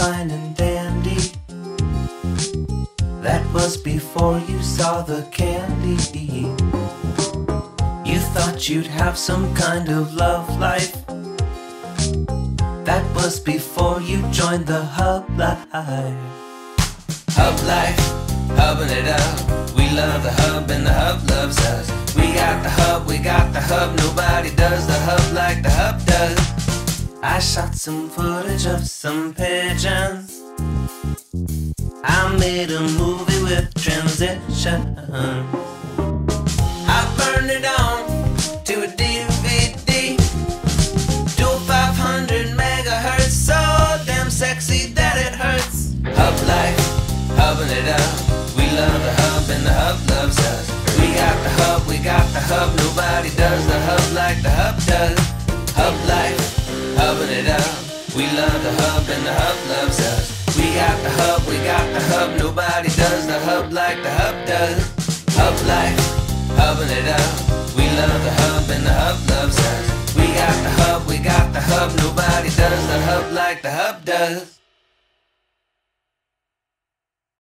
fine and dandy. That was before you saw the candy. You thought you'd have some kind of love life. That was before you joined the hub life. Hub life, hubbing it up. We love the hub and the hub loves us. We got the hub, we got the hub. Nobody does the hub like the hub does. I shot some footage of some pigeons. I made a movie with transition. I burned it on to a DVD. Dual 500 megahertz, so damn sexy that it hurts. Hub life, hubbing it up. We love the hub and the hub loves us. We got the hub, we got the hub. Nobody does the hub like the hub does. Hub life. We love the hub and the hub loves us. We got the hub, we got the hub. Nobody does the hub like the hub does. Hub life, hubbing it up. We love the hub and the hub loves us. We got the hub, we got the hub. Nobody does the hub like the hub does.